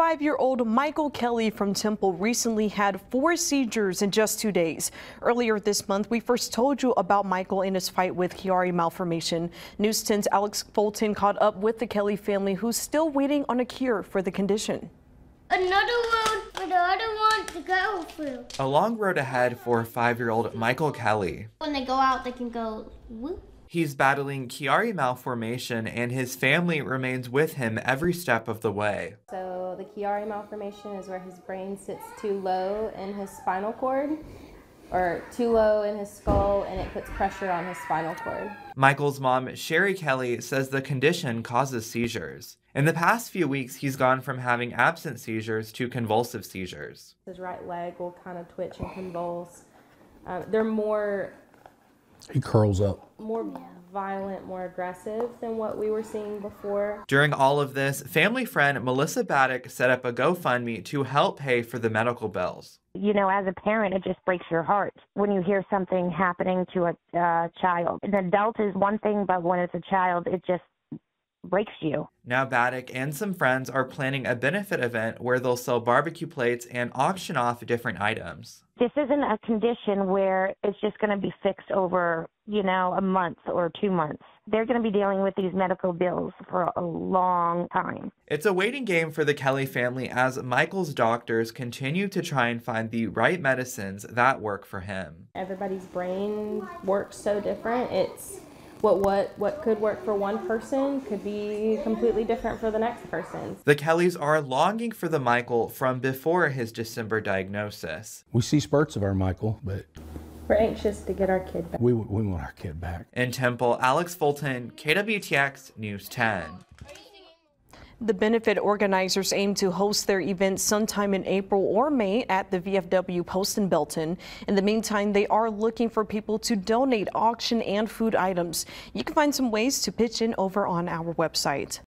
five-year-old Michael Kelley from Temple recently had four seizures in just two days. Earlier this month, we first told you about Michael and his fight with Chiari malformation. News 10's Alex Fulton caught up with the Kelley family who's still waiting on a cure for the condition. Another road for the other one to go through. A long road ahead for five-year-old Michael Kelley. When they go out, they can go whoop. He's battling Chiari malformation and his family remains with him every step of the way. So the Chiari malformation is where his brain sits too low in his spinal cord or too low in his skull and it puts pressure on his spinal cord. Michael's mom, Sherry Kelley, says the condition causes seizures. In the past few weeks, he's gone from having absence seizures to convulsive seizures. His right leg will kind of twitch and convulse. Um, they're more He curls up. more violent, more aggressive than what we were seeing before. During all of this, family friend Melissa Baddock set up a GoFundMe to help pay for the medical bills. you know, as a parent, it just breaks your heart when you hear something happening to a uh, child. An adult is one thing, but when it's a child, it just breaks you. Now, Baddock and some friends are planning a benefit event where they'll sell barbecue plates and auction off different items. This isn't a condition where it's just going to be fixed over, you know, a month or two months. They're going to be dealing with these medical bills for a long time. It's a waiting game for the Kelley family as Michael's doctors continue to try and find the right medicines that work for him. Everybody's brain works so different. It's what what what could work for one person could be completely different for the next person. The Kelleys are longing for the Michael from before his December diagnosis. We see spurts of our Michael, but We're anxious to get our kid back. we, we want our kid back. In Temple, Alex Fulton, KWTX News 10. The benefit organizers aim to host their event sometime in April or May at the VFW Post in Belton. In the meantime, they are looking for people to donate auction and food items. You can find some ways to pitch in over on our website.